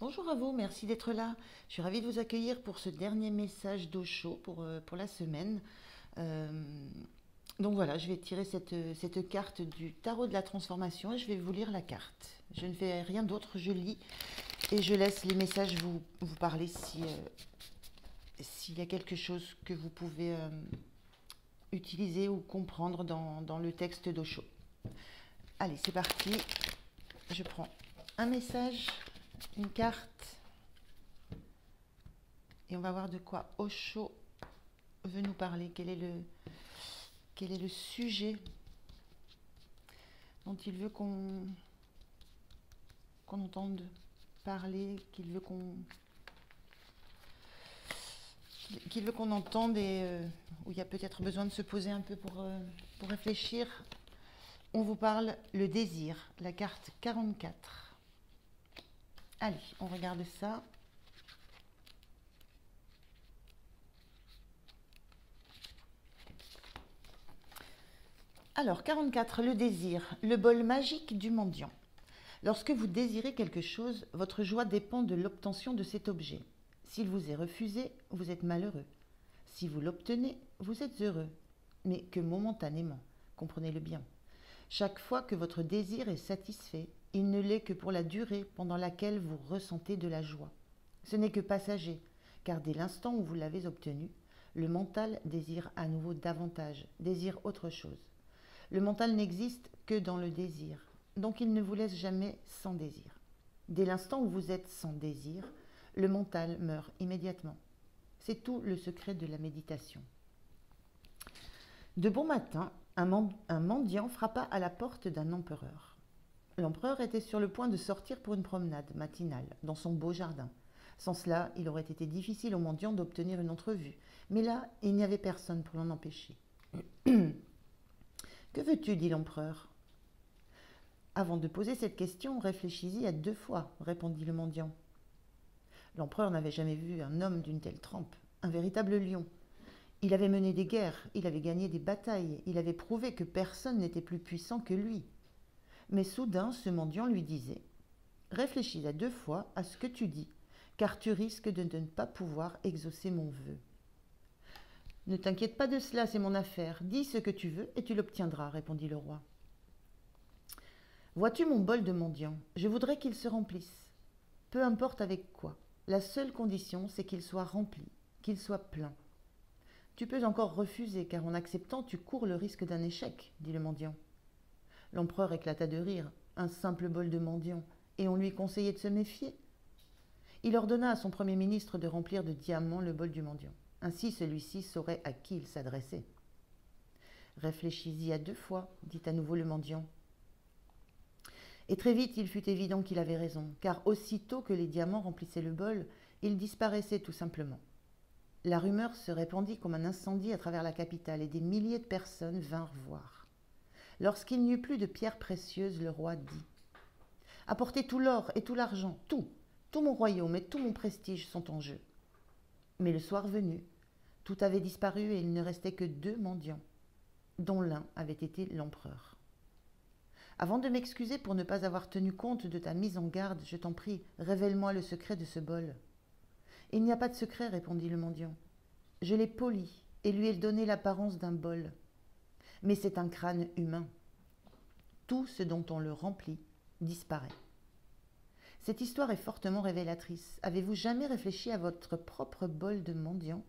Bonjour à vous, merci d'être là. Je suis ravie de vous accueillir pour ce dernier message pour, euh, pour la semaine. Euh, donc voilà, je vais tirer cette, carte du tarot de la transformation et je vais vous lire la carte. Je ne fais rien d'autre, je lis et je laisse les messages vous, vous parler si, euh, s'il y a quelque chose que vous pouvez utiliser ou comprendre dans, dans le texte d'Osho. Allez, c'est parti. Je prends un message une carte. Et on va voir de quoi Osho veut nous parler. Quel est le, quel est le sujet dont il veut qu'on entende parler, qu'il veut qu'on qu'il veut qu'on entende et euh, où il y a peut-être besoin de se poser un peu pour, euh, pour réfléchir. On vous parle le désir, la carte 44. Allez, on regarde ça. Alors, 44, le désir, le bol magique du mendiant. Lorsque vous désirez quelque chose, votre joie dépend de l'obtention de cet objet. S'il vous est refusé, vous êtes malheureux. Si vous l'obtenez, vous êtes heureux, mais que momentanément, comprenez-le bien. Chaque fois que votre désir est satisfait, il ne l'est que pour la durée pendant laquelle vous ressentez de la joie. Ce n'est que passager, car dès l'instant où vous l'avez obtenu, le mental désire à nouveau davantage, désire autre chose. Le mental n'existe que dans le désir, donc il ne vous laisse jamais sans désir. Dès l'instant où vous êtes sans désir, le mental meurt immédiatement. C'est tout le secret de la méditation. De bon matin, un, mendiant frappa à la porte d'un empereur. L'empereur était sur le point de sortir pour une promenade matinale dans son beau jardin. Sans cela, il aurait été difficile au mendiant d'obtenir une entrevue. Mais là, il n'y avait personne pour l'en empêcher. que veux-tu? dit l'empereur. Avant de poser cette question, réfléchis-y à deux fois, répondit le mendiant. L'empereur n'avait jamais vu un homme d'une telle trempe, un véritable lion. Il avait mené des guerres, il avait gagné des batailles, il avait prouvé que personne n'était plus puissant que lui. Mais soudain, ce mendiant lui disait Réfléchis à deux fois à ce que tu dis, car tu risques de ne pas pouvoir exaucer mon vœu. Ne t'inquiète pas de cela, c'est mon affaire. Dis ce que tu veux et tu l'obtiendras, répondit le roi. Vois-tu mon bol de mendiant? Je voudrais qu'il se remplisse. Peu importe avec quoi. La seule condition, c'est qu'il soit rempli, qu'il soit plein. Tu peux encore refuser, car en acceptant, tu cours le risque d'un échec, dit le mendiant. L'empereur éclata de rire. Un simple bol de mendiant. Et on lui conseillait de se méfier. Il ordonna à son premier ministre de remplir de diamants le bol du mendiant. Ainsi celui-ci saurait à qui il s'adressait. Réfléchis-y à deux fois, dit à nouveau le mendiant. Et très vite il fut évident qu'il avait raison, car aussitôt que les diamants remplissaient le bol, il disparaissait tout simplement. La rumeur se répandit comme un incendie à travers la capitale et des milliers de personnes vinrent voir. Lorsqu'il n'y eut plus de pierres précieuses, le roi dit Apportez tout l'or et tout l'argent, tout, tout mon royaume et tout mon prestige sont en jeu. Mais le soir venu, tout avait disparu et il ne restait que deux mendiants, dont l'un avait été l'empereur. Avant de m'excuser pour ne pas avoir tenu compte de ta mise en garde, je t'en prie, révèle-moi le secret de ce bol. Il n'y a pas de secret, répondit le mendiant. Je l'ai poli et lui ai donné l'apparence d'un bol mais c'est un crâne humain. Tout ce dont on le remplit disparaît. Cette histoire est fortement révélatrice. Avez-vous jamais réfléchi à votre propre bol de mendiant?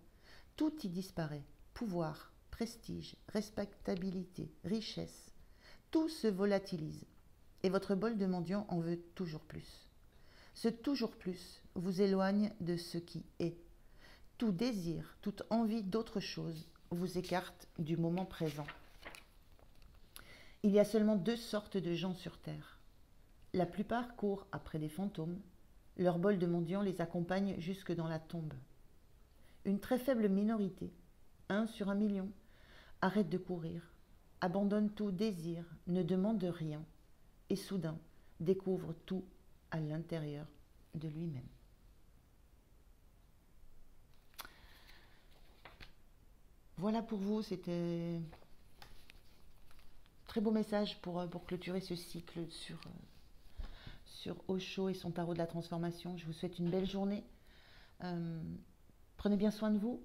Tout y disparaît. Pouvoir, prestige, respectabilité, richesse. Tout se volatilise. Et votre bol de mendiant en veut toujours plus. Ce toujours plus vous éloigne de ce qui est. Tout désir, toute envie d'autre chose vous écarte du moment présent. Il y a seulement deux sortes de gens sur Terre. La plupart courent après des fantômes. Leur bol de mendiant les accompagne jusque dans la tombe. Une très faible minorité, un sur un million, arrête de courir, abandonne tout désir, ne demande rien, et soudain découvre tout à l'intérieur de lui-même. Voilà pour vous, c'était Très beau message pour, euh, pour clôturer ce cycle sur, euh, sur Osho et son tarot de la transformation. Je vous souhaite une belle journée. Euh, prenez bien soin de vous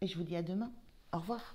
et je vous dis à demain. Au revoir.